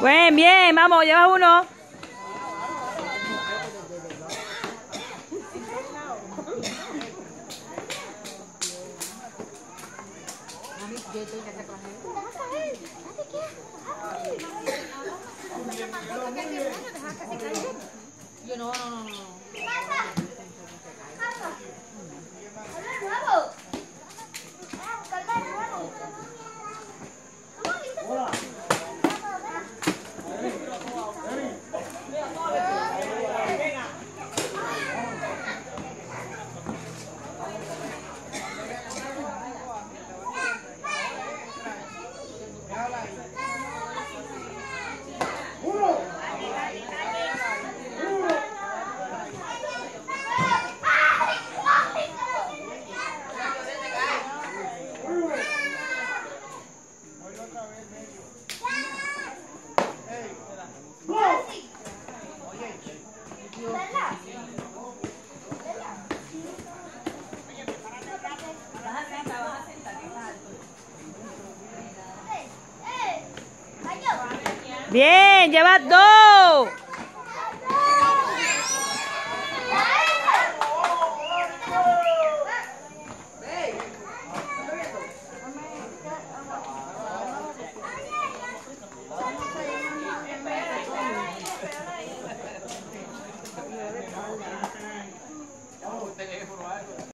Buen, bien, vamos, llevas uno. Bien, llevas dos.